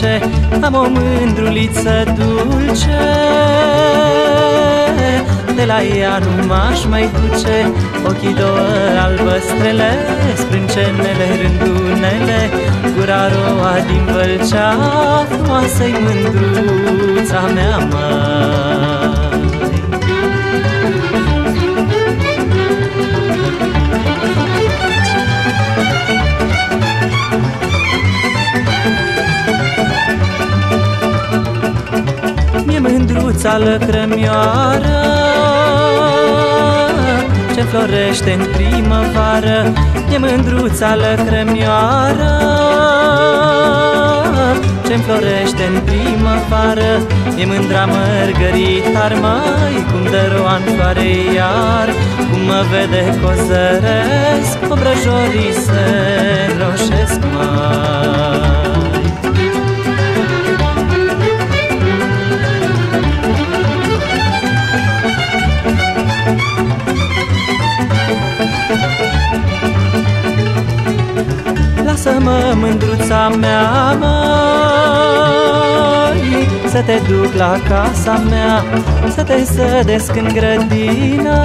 mai duce Am o mândruliță dulce. De la ea nu m-aș mai duce Ochii două albăstrele Sprâncenele, rândunele Gura roa din Vâlcea Frumoasă-i mândruța mea, măi mândruța lăcrămioară Ce florește în primăvară E mândruța lăcrămioară ce florește în primăvară E mândra mărgăritar, mai Cum dă roan floare iar Cum mă vede cozăresc Obrăjorii se roșesc, mai Lasă-mă, mândruța mea, măi. Să te duc la casa mea Să te sădesc în grădină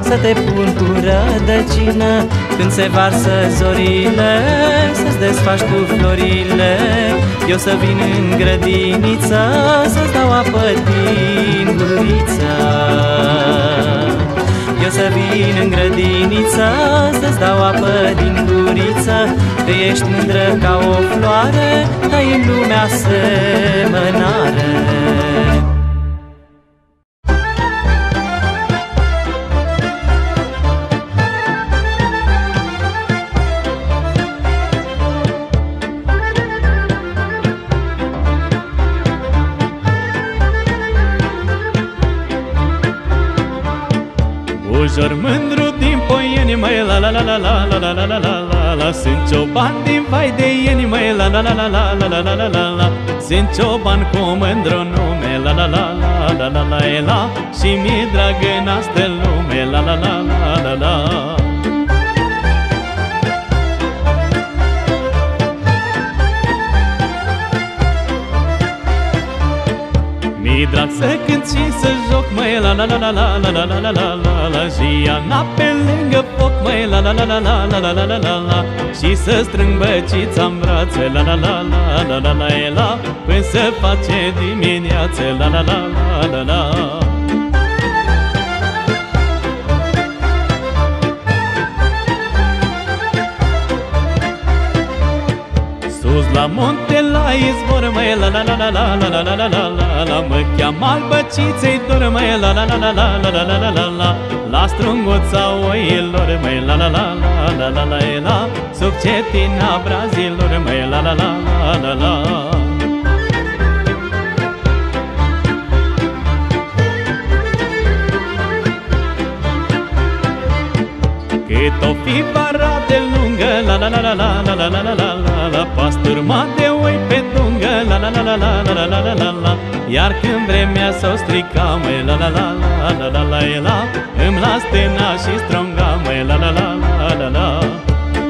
Să te pun cu rădăcină. Când se varsă zorile Să-ți desfaci tu florile. Eu să vin în grădiniță Să-ți dau apă din guriță. eu să vin în grădiniță Să-ți dau apă din guriță Că ești mândră ca o floare Ai în lumea semănare la la la la la la la la la la la la Sunt cioban din vai de ieni, măi, la la la la la la la la la la la Sunt cioban cu mândru nume, la la la la la la la la Și mi-e dragă în astă lume, la la la la la la Mi drag să cânt și să joc, măi, la la la la la la la la la la la la Și Ana pe lângă foc, măi, la la la la la la la la la la la Și să strâng băcița în brațe, la la la la la la la la Până se face dimineață, la la la la la la Sus la munte, la izvor, măi, la la la la la la la la la la la la Mă cheamă albăciței dor, măi, la la la la la la la la la la la La strunguța oilor, măi, la la la la la la la la Sub cetina brazilor, măi, la la la la la la Cât o fi vara de lungă, la la la la la la la la la la la la Pasturma de oi pe dungă, la la la la la la la la la la la Iar când vremea s-o strica, măi, la la la la la la la la Îmi las tena și stronga, măi, la la la la la la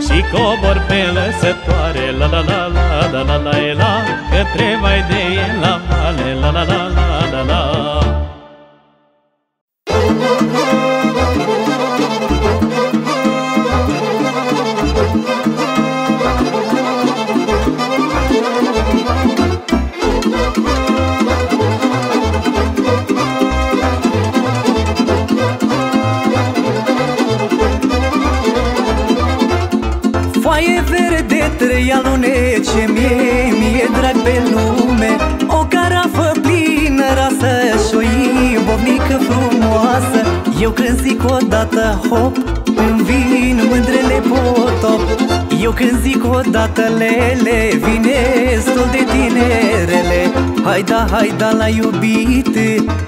Și cobor pe lăsătoare, la la la la la la la la Către vai de el la vale, la zic odată lele Vine stul de tinerele. Hai da, hai da la iubit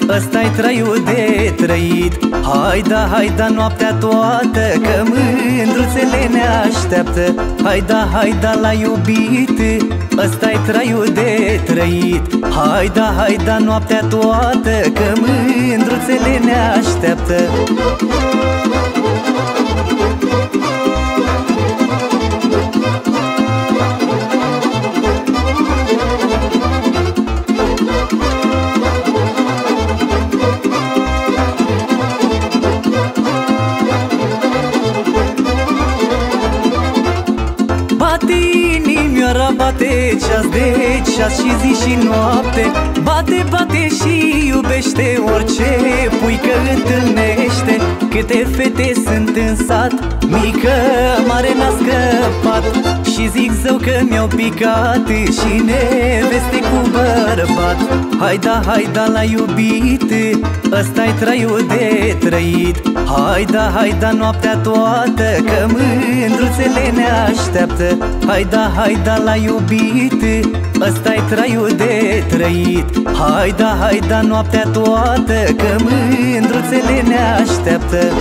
Ăsta-i traiul de trăit. Hai da, hai da noaptea toată Că mândruțele ne așteaptă. Hai da, hai da la iubit Ăsta-i traiul de trăit. Hai da, hai da noaptea toată Că mândruțele ne așteaptă bate ceas de ceas și zi și noapte Bate, bate și iubește orice puică întâlnește. Câte fete sunt în sat, mică, mare n-a scăpat. Și zic zău că mi-au picat și neveste cu bărbat. Hai da, hai da la iubit, ăsta-i traiul de trăit. Hai da, hai da noaptea toată, că mândruțele ne așteaptă. Hai da, hai da la iubit, ăsta-i traiul de trăit. Hai da, hai da noaptea toată, că mândruțele ne așteaptă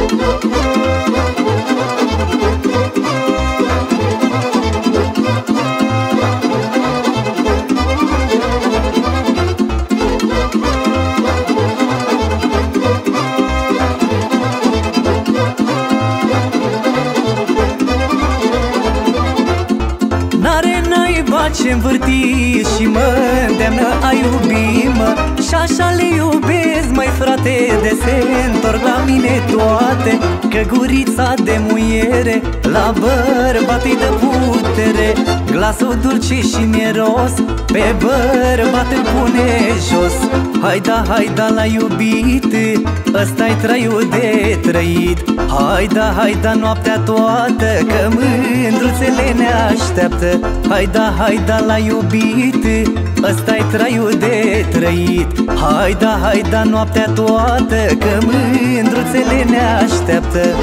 așa le iubesc, mai frate, de se întorc la mine toate. Că gurița de muiere la bărbat îi dă putere. Glasul dulce și mieros pe bărbat îl pune jos. Hai da, hai da la iubit, ăsta-i traiul de trăit. Hai da, hai da noaptea toată, că mândruțele ne așteaptă. Hai da, hai da la iubit, ăsta-i traiul de trăit. Hai da, hai da noaptea toată, că mândruțele ne așteaptă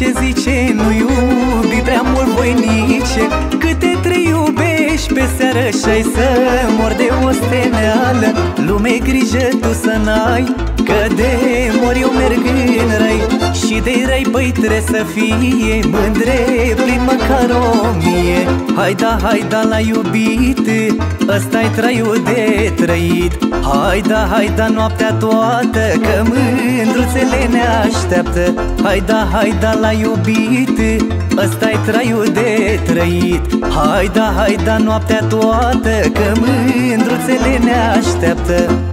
lumea, zice, zice Nu iubi prea mult voinice. Câte trei iubești pe seară și-ai să mor de o steneală Lume grijă tu să n-ai Că de mor eu merg în rai. Și de rai băi trebuie să fie Mândre plin măcar o mie. Hai da, hai da la iubit Ăsta-i traiul de trăit. Hai da, hai da noaptea toată Că mândruțele ne așteaptă. Hai da, hai da la iubit Ăsta-i traiul de trăit. Hai da, hai da noaptea toată Că mândruțele ne așteaptă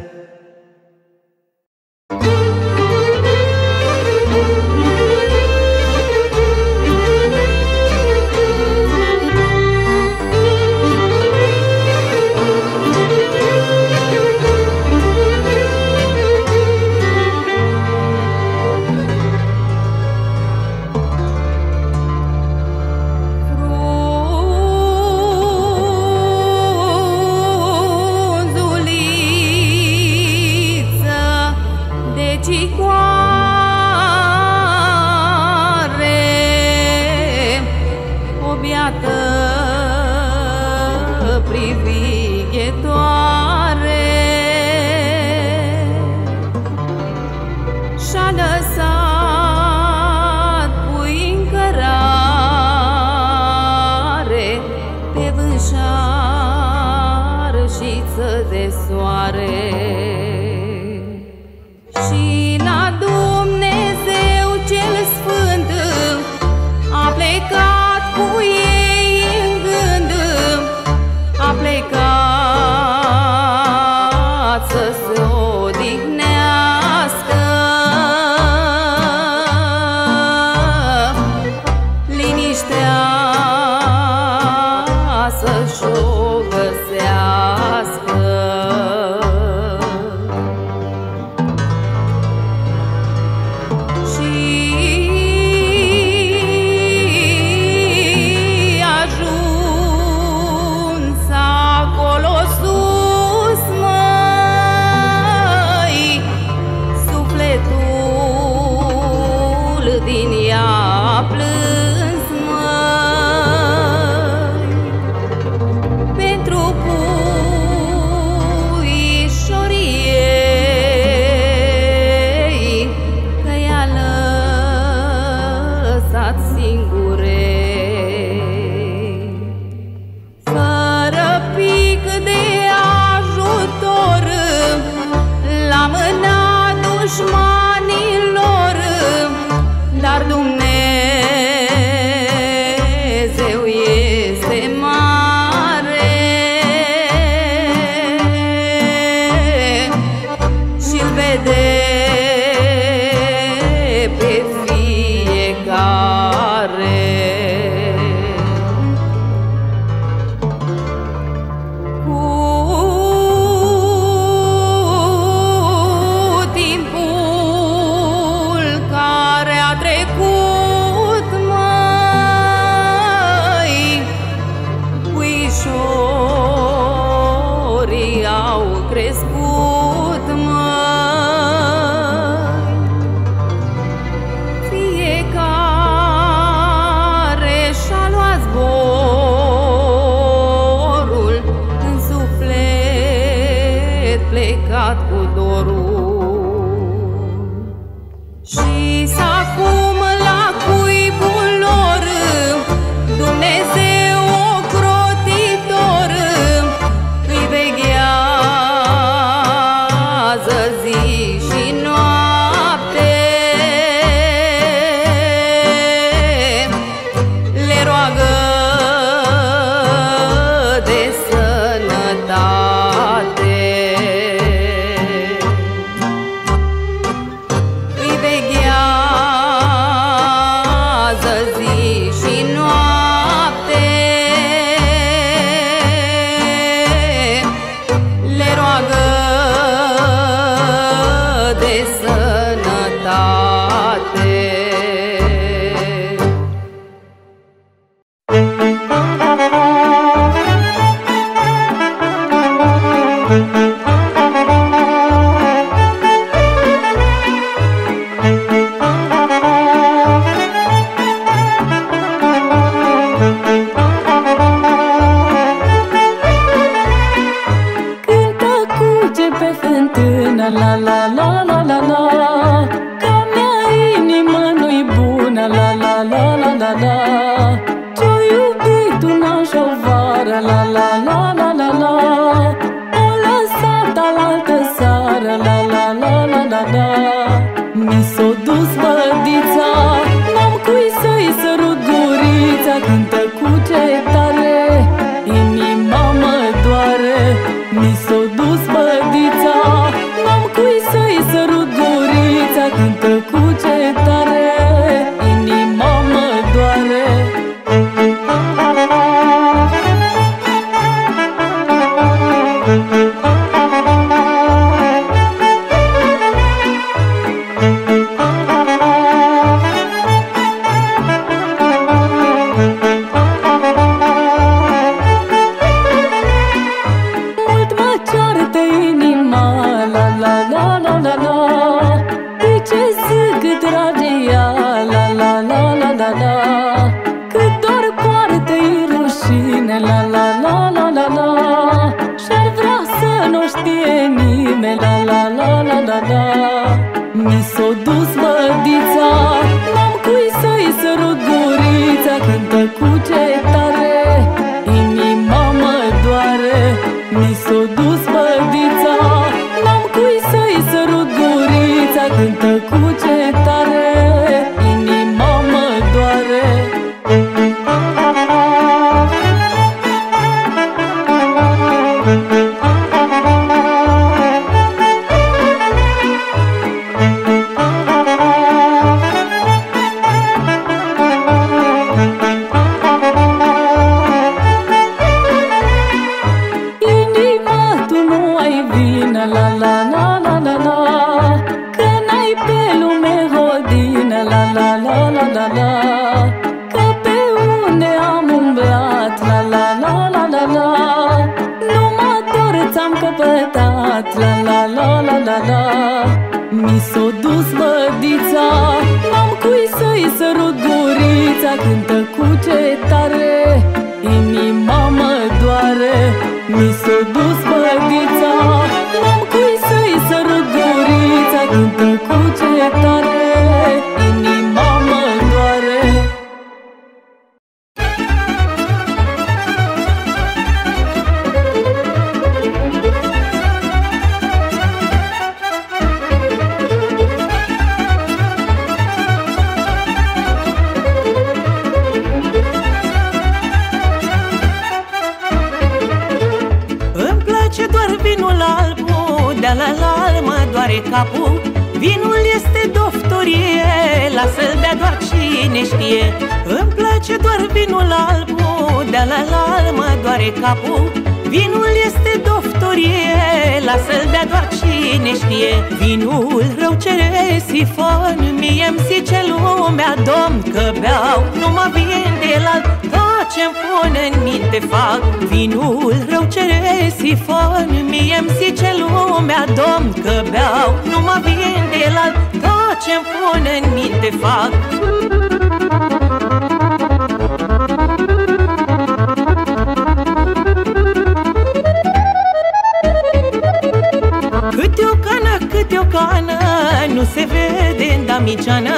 de plecat cu dorul. cântă cu ce cine știe Îmi place doar vinul alb De la la mă doare capul. Vinul este doftorie Lasă-l bea doar cine știe Vinul rău cere sifon Mie-mi zice lumea Domn că beau Numai vin de la tot ce-mi pune în minte fac. Vinul rău cere sifon Mie-mi zice lumea Domn că beau Numai vin de la tot ce-mi pune în minte fac câte o cană Nu se vede în damiceană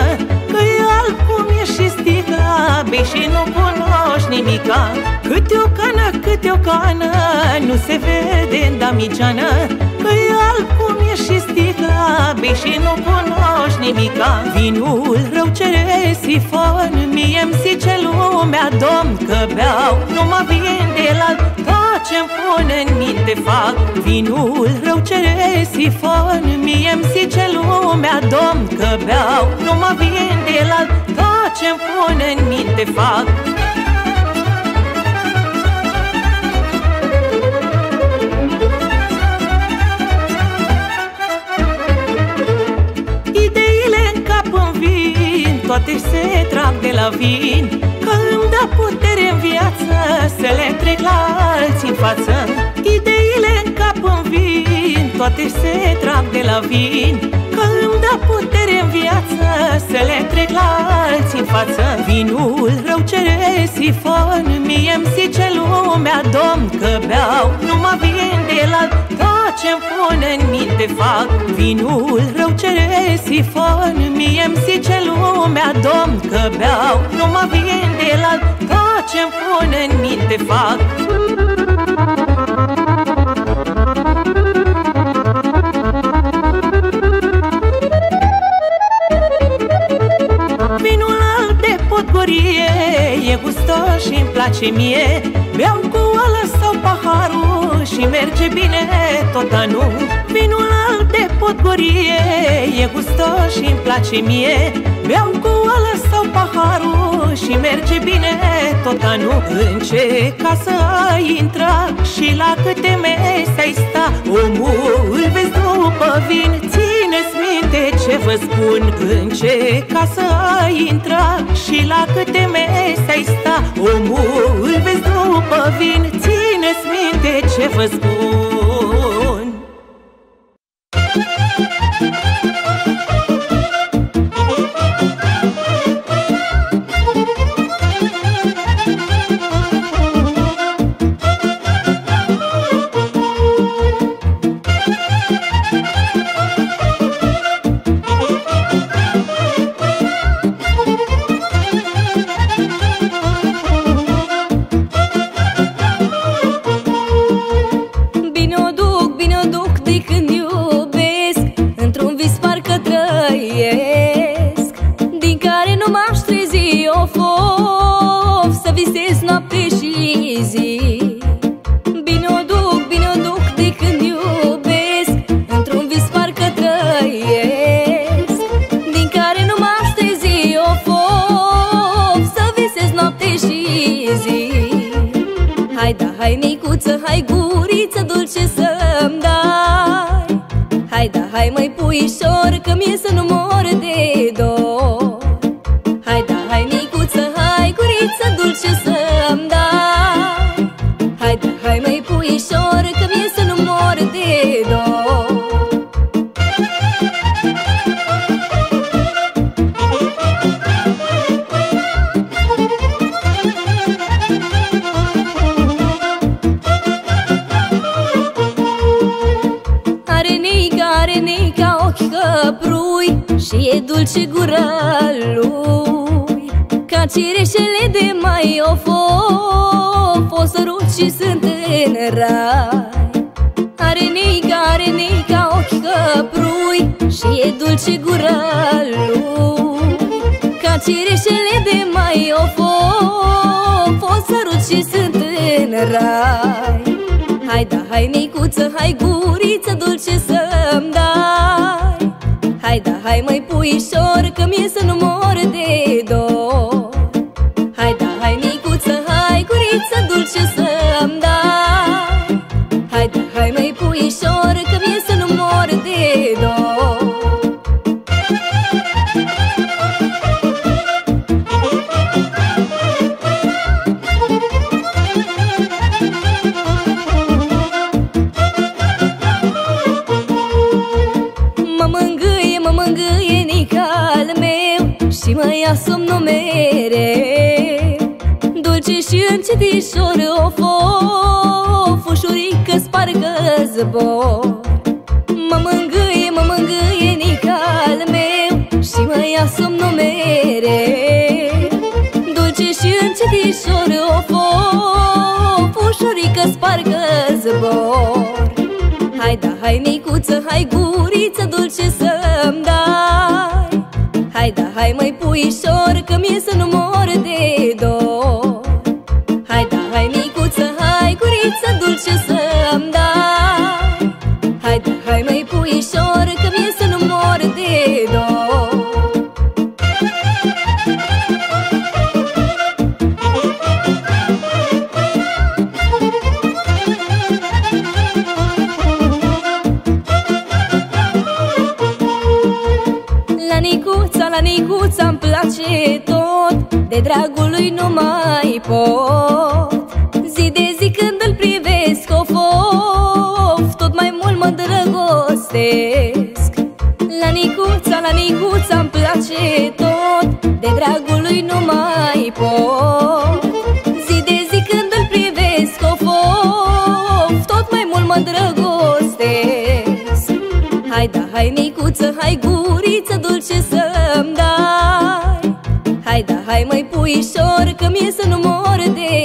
sticla Bei și nu cunoști nimica. Câte o cană, câte o cană Nu se vede în damiceană Că e alb cum e și sticla Bei și nu cunoști nimica. Vinul rău cere sifon Mie-mi zice lumea Domn că beau Numai vin de la tot ce-mi pune în minte fac. Vinul rău cere sifon Mie-mi zice lumea Domn că beau Numai vin de la tot ce-mi pune în minte fac. Ideile în cap îmi vin Toate se trag de la vin. Că îmi dă putere în viață Să le trec la alții în față. Ideile în cap îmi vin Toate se trag de la vin. Că îmi dă putere în viață Să le trec la alții în față. Vinul rău cere sifon Mie-mi zice lumea Domn că beau Numai vin de la tot ce-mi pune în minte fac. Vinul rău cere sifon Mie-mi zice lumea Domn că beau Numai vin de la tot ce-mi pune în minte fac place mie. Beau cu oală sau paharul Și merge bine tot anul Vinul alb de potgorie E gustos și îmi place mie. Beau cu oală sau paharul Și merge bine tot anul În ce casă ai intra Și la câte mese ai sta Omul îl vezi după vin. Țineți minte ce vă spun În ce casă ai intra Și la câte mese ai sta Omul îl vezi după vin Țineți minte ce vă spun da, hai micuță, hai guriță dulce să-mi dai. Hai da, hai măi puișor, că mie să nu mor de neica, are neica ochi căprui Și e dulce gura lui. Ca cireșele de mai of, of O sărut și sunt în rai. Are neica, are neica ochi căprui Și e dulce gura lui. Ca cireșele de mai of, of O sărut și sunt în rai Hai da, hai micuță, hai guriță dulce să-mi dai. Hai da, hai mai puișor, că mi-e să nu mor de dor. Hai da, hai micuță, hai guriță dulce să-mi dai. Hai da, hai mai puișor și încetișor of, of Ușurică spargă zbor. Mă mângâie, mă mângâie nical meu Și mă ia somnul mereu Dulce și încetișor of, of Ușurică spargă zbor. Hai da, hai micuță, hai guriță dulce să-mi dai. Hai da, hai mai puișor, că mi-e să nu mor de dor Nicuța, la Nicuța îmi place tot De dragul lui nu mai pot. Zi de zi când îl privesc of, of Tot mai mult mă îndrăgostesc. La Nicuța, la Nicuța îmi place tot De dragul lui nu mai pot. Zi de zi când îl privesc of, of Tot mai mult mă îndrăgostesc. Hai da, hai micuță, hai guriță dulce să-mi puișor, că mi-e să nu mor de dor